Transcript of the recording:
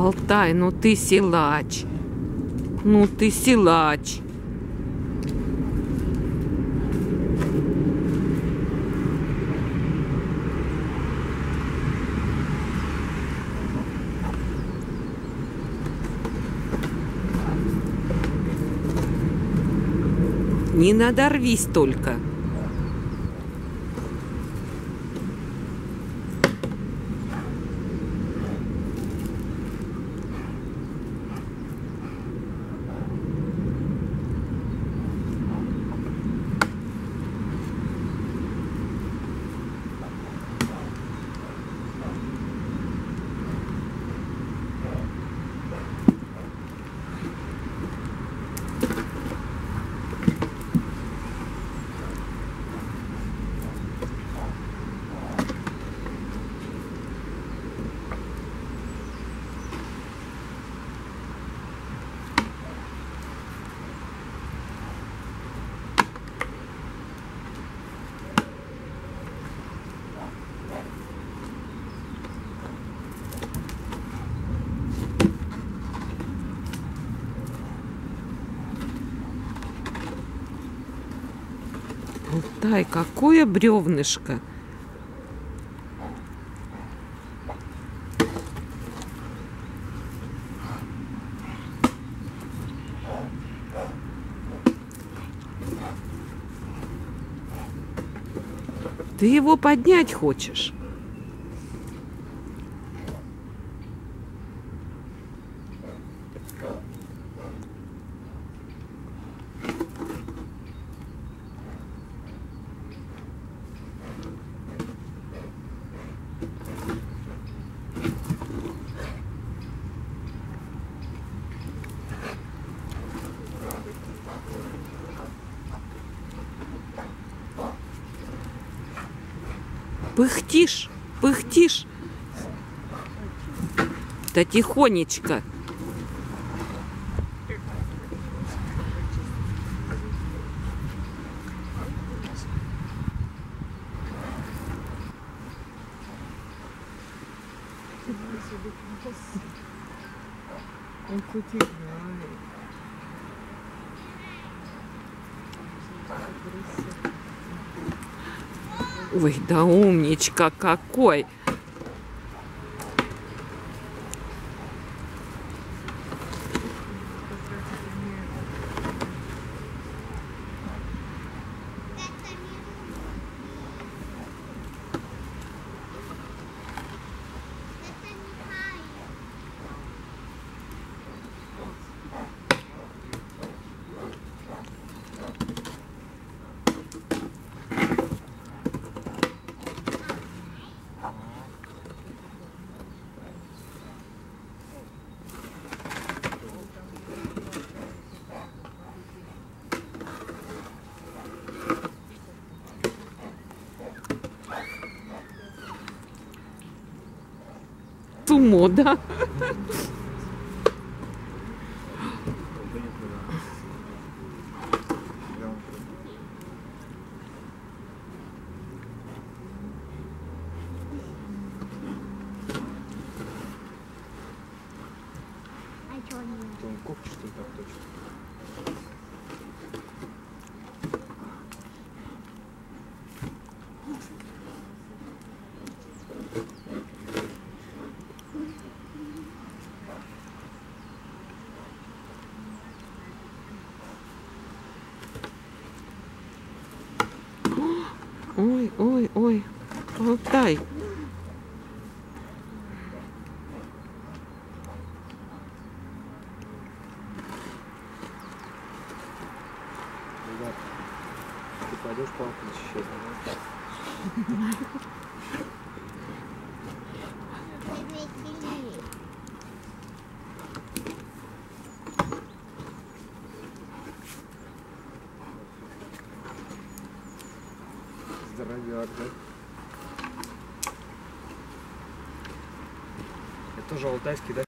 Алтай, ну ты силач. Ну ты силач. Не надорвись только. Алтай, какое бревнышко. Ты его поднять хочешь? Пыхтишь, пыхтишь. Да тихонечко. Он играет. Ой, да умничка какой. Сумо, да? Ой, ой, ой. Алтай. Ребят, ты пойдешь палку защищать? Да? Это тоже алтайский, да?